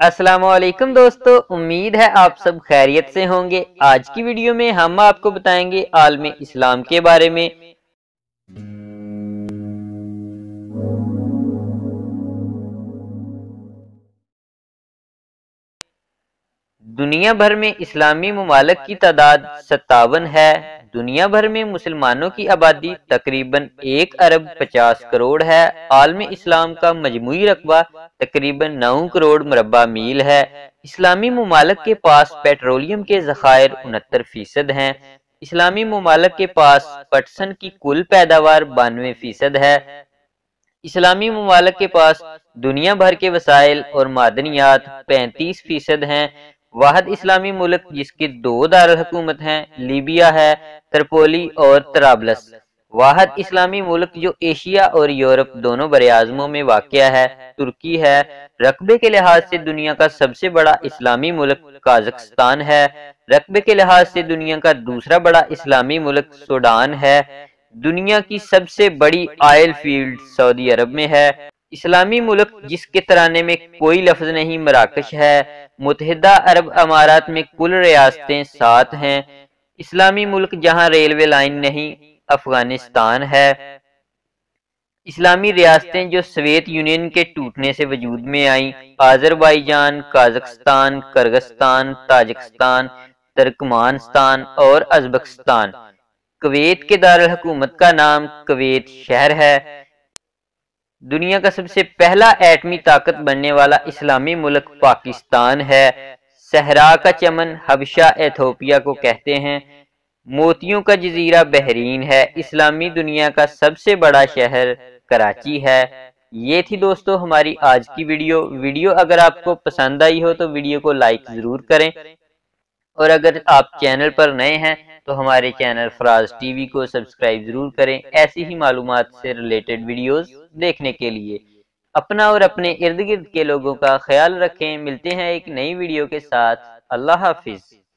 السلام علیکم دوستو، امید ہے آپ سب خیریت سے ہوں گے۔ آج کی ویڈیو میں ہم آپ کو بتائیں گے عالم اسلام کے بارے میں۔ دنیا بھر میں اسلامی ممالک کی تعداد ستاون ہے۔ دنیا بھر میں مسلمانوں کی آبادی تقریباً ایک ارب پچاس کروڑ ہے۔ عالم اسلام کا مجموعی رقبہ تقریباً نو کروڑ مربع میل ہے۔ اسلامی ممالک کے پاس پیٹرولیم کے ذخائر انہتر فیصد ہیں۔ اسلامی ممالک کے پاس پٹسن کی کل پیداوار بانوے فیصد ہے۔ اسلامی ممالک کے پاس دنیا بھر کے وسائل اور معدنیات پینتیس فیصد ہیں۔ واحد اسلامی ملک جس کے دو دارالحکومت ہیں، لیبیا ہے، ترپولی اور ترابلس واحد اسلامی ملک جو ایشیا اور یورپ دونوں بریازموں میں واقع ہے، ترکی ہے۔ رقبے کے لحاظ سے دنیا کا سب سے بڑا اسلامی ملک کازکستان ہے۔ رقبے کے لحاظ سے دنیا کا دوسرا بڑا اسلامی ملک سوڈان ہے۔ دنیا کی سب سے بڑی آئل فیلڈ سعودی عرب میں ہے۔ اسلامی ملک جس کے ترانے میں کوئی لفظ نہیں، مراکش ہے، متحدہ عرب امارات میں کل ریاستیں سات ہیں۔ اسلامی ملک جہاں ریلوے لائن نہیں، افغانستان ہے۔ اسلامی ریاستیں جو سویت یونین کے ٹوٹنے سے وجود میں آئیں Azerbaijan Kazakhstan Kyrgyzstan Tajikistan, Turkmenistan اور ازبکستان۔ کویت کے دارالحکومت کا نام کویت شہر ہے۔ دنیا کا سب سے پہلا ایٹمی طاقت بننے والا اسلامی ملک پاکستان ہے۔ صحرا کا چمن حبشہ ایتھوپیا کو کہتے ہیں۔ موتیوں کا جزیرہ بحرین ہے۔ اسلامی دنیا کا سب سے بڑا شہر کراچی ہے۔ یہ تھی دوستو ہماری آج کی ویڈیو۔ ویڈیو اگر آپ کو پسند آئی ہو تو ویڈیو کو لائک ضرور کریں۔ اور اگر آپ چینل پر نئے ہیں تو ہمارے چینل فراز ٹی وی کو سبسکرائب ضرور کریں ایسی ہی معلومات سے ریلیٹڈ ویڈیوز دیکھنے کے لیے۔ اپنا اور اپنے ارد گرد کے لوگوں کا خیال رکھیں۔ ملتے ہیں ایک نئی ویڈیو کے ساتھ۔ اللہ حافظ۔